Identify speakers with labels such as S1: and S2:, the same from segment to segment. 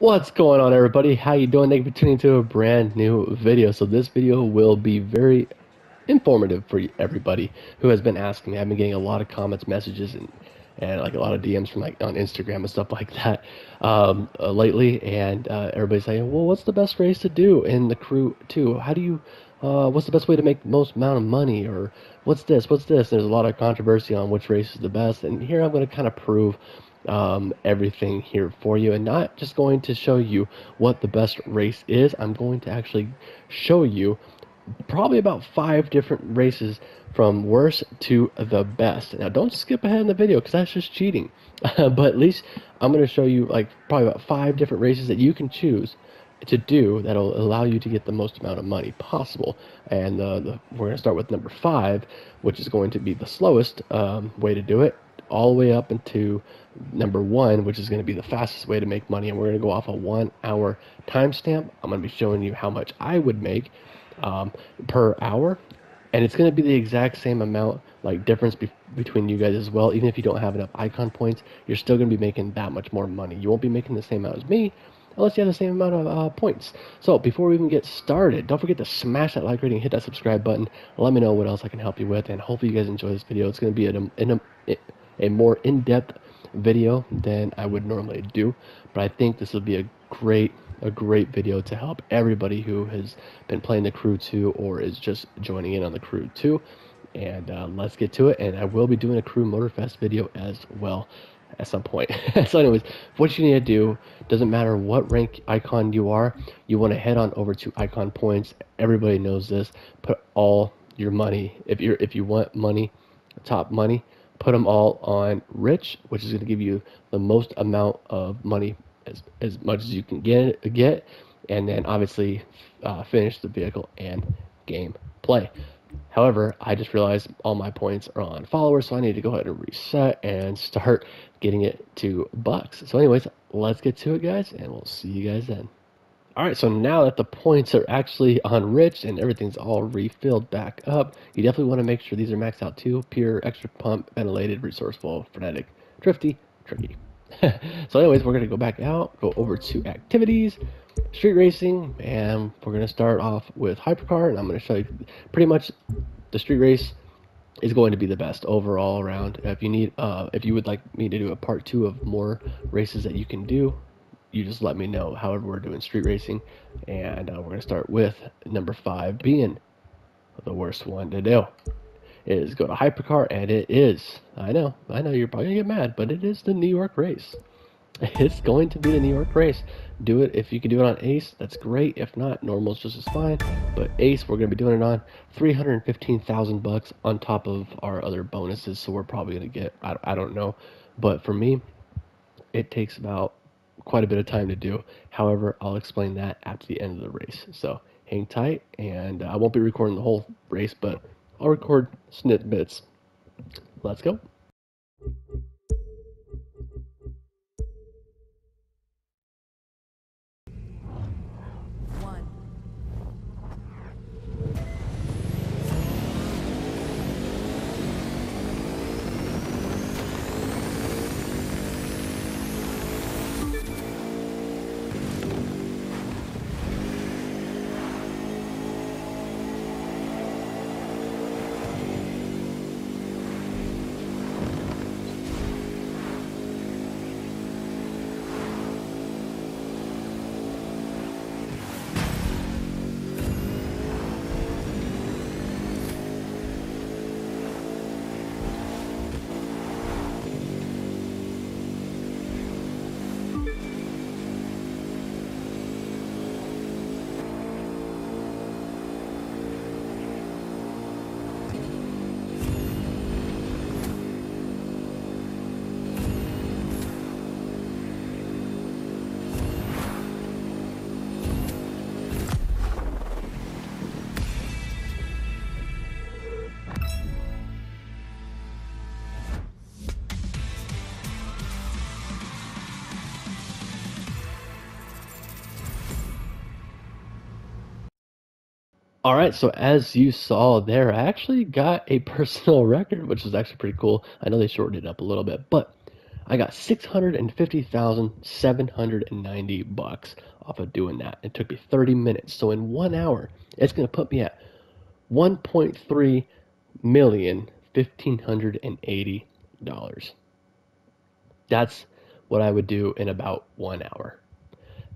S1: What's going on everybody? How you doing? Thank you for tuning into a brand new video. So this video will be very informative for everybody who has been asking. Me. I've been getting a lot of comments, messages, and and like a lot of DMs from like on Instagram and stuff like that um, uh, lately. And uh, everybody's saying, well, what's the best race to do in the crew 2? How do you? Uh, what's the best way to make the most amount of money? Or what's this? What's this? There's a lot of controversy on which race is the best. And here I'm going to kind of prove um, everything here for you and not just going to show you what the best race is. I'm going to actually show you probably about five different races from worst to the best. Now, don't skip ahead in the video because that's just cheating. but at least I'm going to show you like probably about five different races that you can choose to do that'll allow you to get the most amount of money possible. And uh, the, we're going to start with number five, which is going to be the slowest um, way to do it all the way up into number one, which is going to be the fastest way to make money. And we're going to go off a one hour timestamp. I'm going to be showing you how much I would make um, per hour. And it's going to be the exact same amount, like difference be- between you guys as well. Even if you don't have enough icon points, you're still going to be making that much more money. You won't be making the same amount as me, unless you have the same amount of uh, points. So before we even get started, don't forget to smash that like rating, hit that subscribe button. Let me know what else I can help you with, and hopefully you guys enjoy this video. It's going to be an, an, a more in-depth video than I would normally do. But I think this will be a great a great video to help everybody who has been playing the crew 2 or is just joining in on the crew 2 and uh, let's get to it and i will be doing a crew motorfest video as well at some point so anyways what you need to do doesn't matter what rank icon you are you want to head on over to icon points everybody knows this put all your money if you're if you want money top money put them all on rich, which is going to give you the most amount of money as, as much as you can get, get and then obviously uh, finish the vehicle and game play. However, I just realized all my points are on followers, so I need to go ahead and reset and start getting it to bucks. So anyways, let's get to it, guys, and we'll see you guys then. All right, so now that the points are actually enriched and everything's all refilled back up, you definitely want to make sure these are maxed out too. Pure, extra pump, ventilated, resourceful, frenetic, drifty, tricky. so anyways, we're going to go back out, go over to activities, street racing, and we're going to start off with hypercar, and I'm going to show you pretty much the street race is going to be the best overall around. If you need, uh, if you would like me to do a part two of more races that you can do, you just let me know. However, we're doing street racing, and uh, we're going to start with number five being the worst one to do. Is go to Hypercar, and it is. I know, I know you're probably gonna get mad, but it is the New York race. It's going to be the New York race. Do it if you can do it on Ace, that's great. If not, normal is just as fine. But Ace, we're gonna be doing it on 315,000 bucks on top of our other bonuses. So we're probably gonna get, I, I don't know, but for me, it takes about quite a bit of time to do. However, I'll explain that at the end of the race. So hang tight, and I won't be recording the whole race, but I'll record snippets. Let's go. All right, so as you saw there, I actually got a personal record, which is actually pretty cool. I know they shortened it up a little bit, but I got 650,790 bucks off of doing that. It took me 30 minutes. So in one hour, it's going to put me at 1.3 million fifteen hundred and eighty dollars. That's what I would do in about one hour.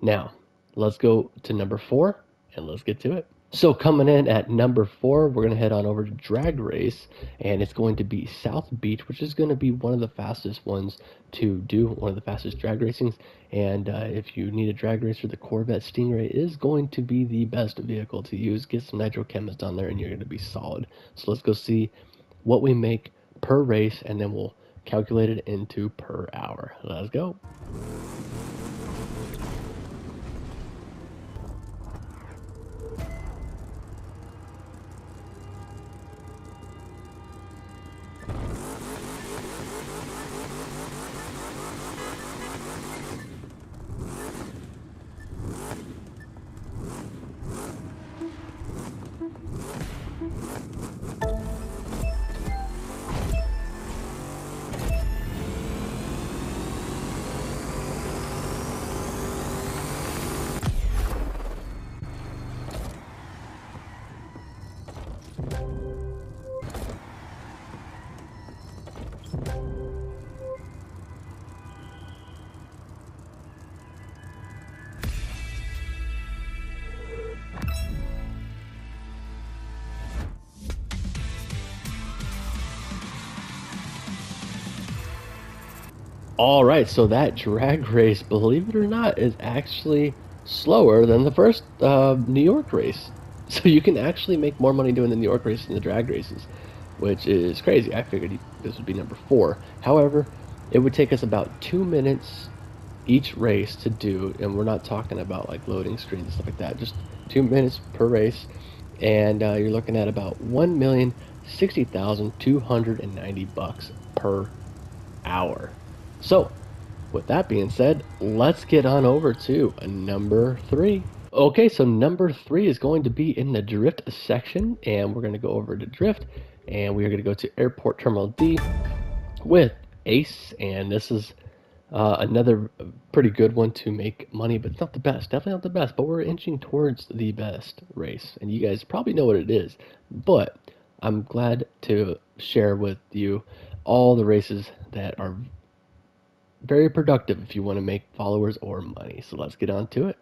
S1: Now, let's go to number four and let's get to it. So coming in at number four, we're gonna head on over to Drag Race, and it's going to be South Beach, which is going to be one of the fastest ones to do, one of the fastest drag racings. And uh, if you need a drag racer, the Corvette Stingray is going to be the best vehicle to use. Get some Nitro Chemist on there, and you're to be solid. So let's go see what we make per race, and then we'll calculate it into per hour. Let's go. All right, so that drag race, believe it or not, is actually slower than the first uh, New York race. So you can actually make more money doing the New York race than the drag races, which is crazy. I figured this would be number four. However, it would take us about two minutes each race to do, and we're not talking about like loading screens and stuff like that. Just two minutes per race, and uh, you're looking at about one million sixty thousand two hundred and ninety bucks per hour. So, with that being said, let's get on over to number three. Okay, so number three is going to be in the drift section, and we're going to go over to drift, and we are going to go to Airport Terminal D with Ace, and this is uh, another pretty good one to make money, but it's not the best. Definitely not the best, but we're inching towards the best race, and you guys probably know what it is. But I'm glad to share with you all the races that are very productive if you want to make followers or money. So let's get on to it.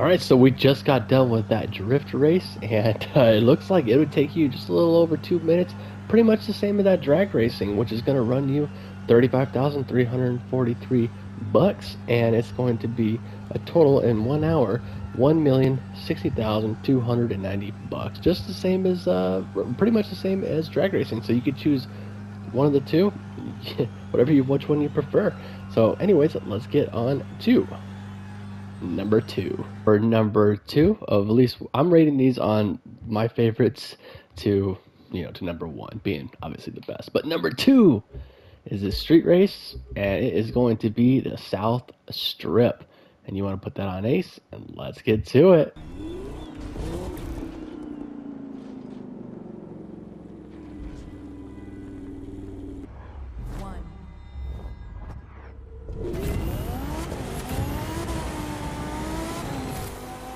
S1: All right, so we just got done with that drift race, and uh, it looks like it would take you just a little over two minutes. Pretty much the same as that drag racing, which is going to run you thirty-five thousand three hundred forty-three bucks, and it's going to be a total in one hour one million sixty thousand two hundred and ninety bucks. Just the same as, uh, pretty much the same as drag racing. So you could choose one of the two, whatever you, which one you prefer. So, anyways, let's get on to number two. For number two, of at least I'm rating these on my favorites to you know to number one, being obviously the best. But number two is a street race, and it is going to be the South Strip. And you want to put that on Ace, and let's get to it.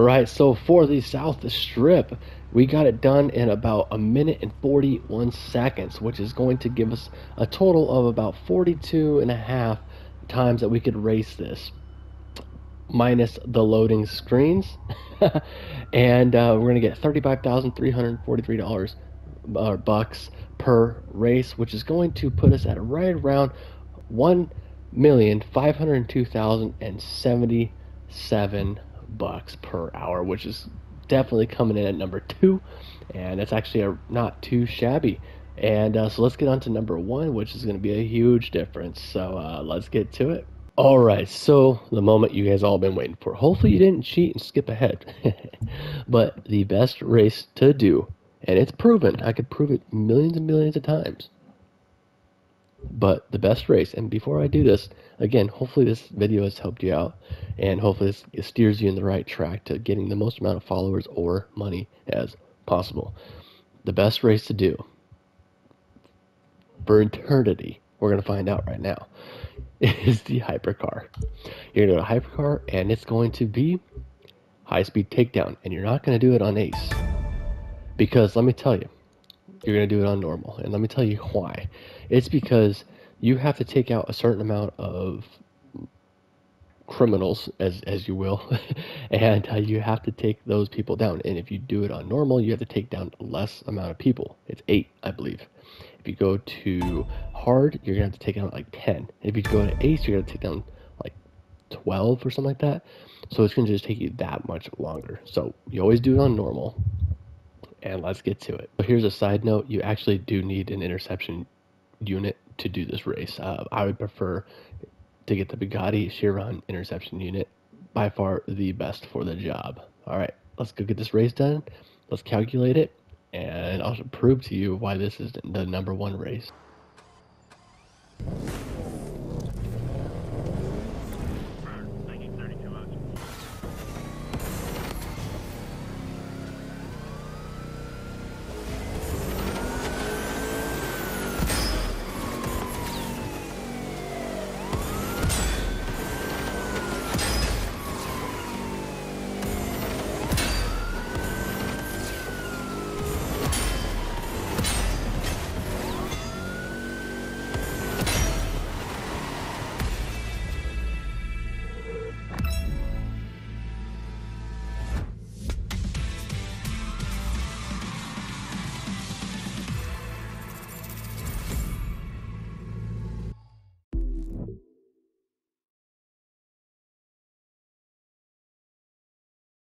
S1: All right, so for the South Strip, we got it done in about a minute and 41 seconds, which is going to give us a total of about 42 and a half times that we could race this, minus the loading screens. and uh, we're going to get $35,343 uh, bucks per race, which is going to put us at right around 1,502,077 bucks per hour, which is definitely coming in at number two, and it's actually a, not too shabby. And uh, so let's get on to number one, which is going to be a huge difference. So uh, let's get to it. All right, so the moment you guys all been waiting for. Hopefully you didn't cheat and skip ahead. but the best race to do, and it's proven. I could prove it millions and millions of times but the best race. And before I do this, again, hopefully this video has helped you out, and hopefully this steers you in the right track to getting the most amount of followers or money as possible. The best race to do for eternity, we're going to find out right now, is the hypercar. You're going to do a hypercar, and it's going to be high speed takedown, and you're not going to do it on ace. Because let me tell you, you're going to do it on normal. And let me tell you why. It's because you have to take out a certain amount of criminals, as, as you will, and uh, you have to take those people down. And if you do it on normal, you have to take down less amount of people. It's eight, I believe. If you go to hard, you're going to have to take down like 10. If you go to ace, you're going to take down like 12 or something like that. So it's going to just take you that much longer. So you always do it on normal and let's get to it. But here's a side note you actually do need an interception unit to do this race. Uh, I would prefer to get the Bugatti Chiron interception unit, by far the best for the job. All right, let's go get this race done. Let's calculate it, and I'll prove to you why this is the number one race.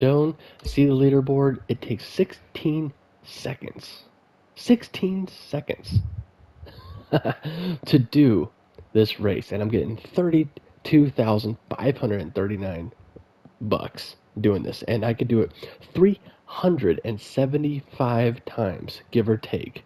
S1: Stone, see the leaderboard. It takes 16 seconds. 16 seconds to do this race, and I'm getting 32,539 bucks doing this, and I could do it 375 times, give or take,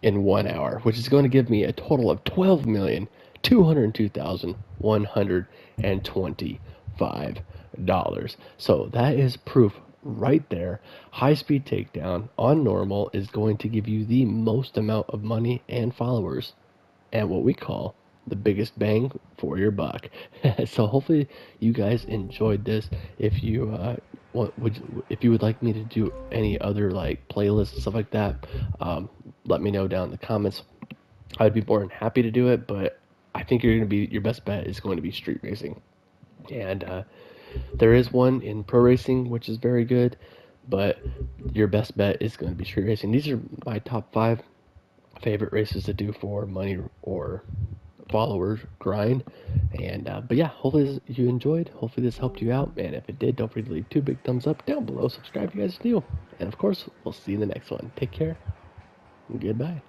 S1: in one hour, which is going to give me a total of 12 million. Two hundred two thousand one hundred and twenty-five dollars. So that is proof right there. High speed takedown on normal is going to give you the most amount of money and followers and what we call the biggest bang for your buck. so hopefully you guys enjoyed this. If you uh, would if you would like me to do any other like playlists and stuff like that, um, let me know down in the comments. I'd be more than happy to do it, but I think you're gonna be your best bet is going to be street racing, and uh, there is one in pro racing, which is very good, but your best bet is going to be street racing. These are my top five favorite races to do for money or followers grind. And uh, but yeah, hopefully you enjoyed. Hopefully this helped you out. And if it did, don't forget to leave two big thumbs up down below. Subscribe if you guys are new. And of course, we'll see you in the next one. Take care. Goodbye.